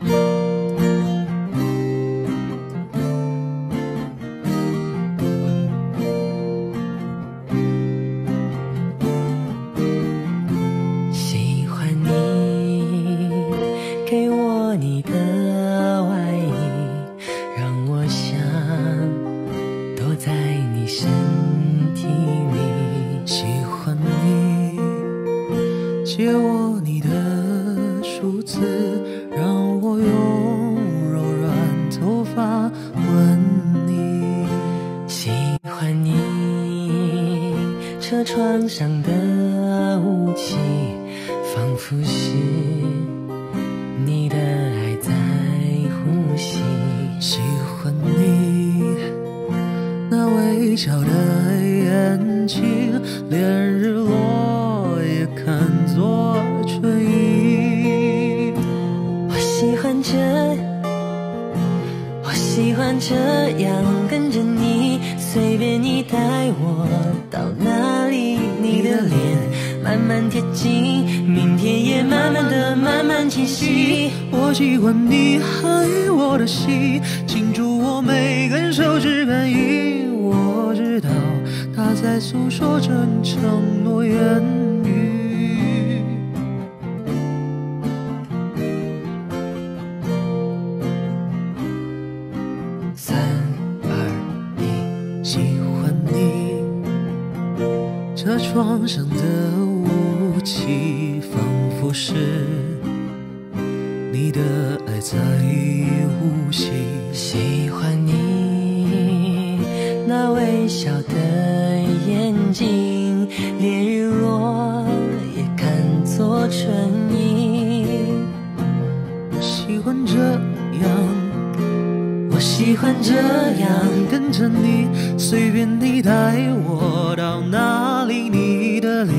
喜欢你给我你的外衣，让我想躲在你身体里。喜欢你借我你的梳子，喜欢你车窗上的雾气，仿佛是你的爱在呼吸。喜欢你那微笑的眼睛，连日落也看作春意。我喜欢这，我喜欢这样跟着你，随便你带我到哪里，你的脸慢慢贴近，明天也慢慢的慢慢清晰。我喜欢你爱我的心，清楚我每根手指感应。我知道它在诉说着承诺言喜欢你车窗上的雾气，仿佛是你的爱在呼吸。喜欢你那微笑的眼睛，连日落也看作春意。喜欢这样。喜欢这样跟着你，随便你带我到哪里，你的脸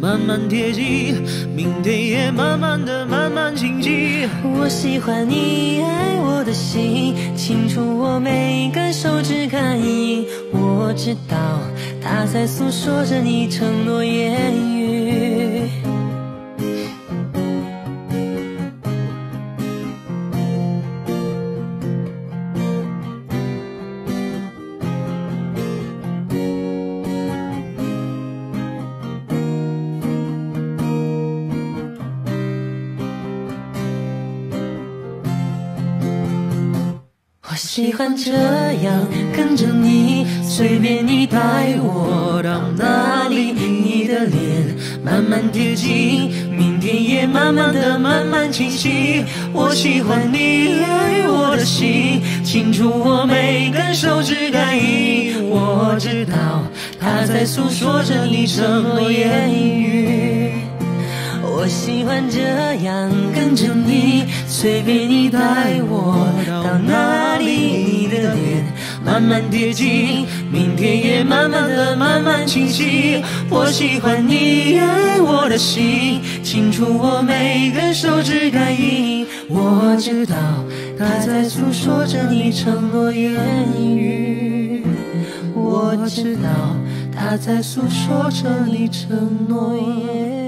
慢慢贴近，明天也慢慢的慢慢清晰。我喜欢你爱我的心，清楚我每根手指感应。我知道它在诉说着你承诺言语。喜欢这样跟着你，随便你带我到哪里，你的脸慢慢贴近，明天也慢慢的慢慢清晰。我喜欢你爱我的心，清楚我每根手指感应。我知道它在诉说着你承诺言语。我喜欢这样跟着你，随便你带我到哪里，你的脸慢慢贴近，明天也慢慢的慢慢清晰。我喜欢你爱我的心，清楚我每根手指感应。我知道它在诉说着你承诺言语，我知道它在诉说着你承诺言语。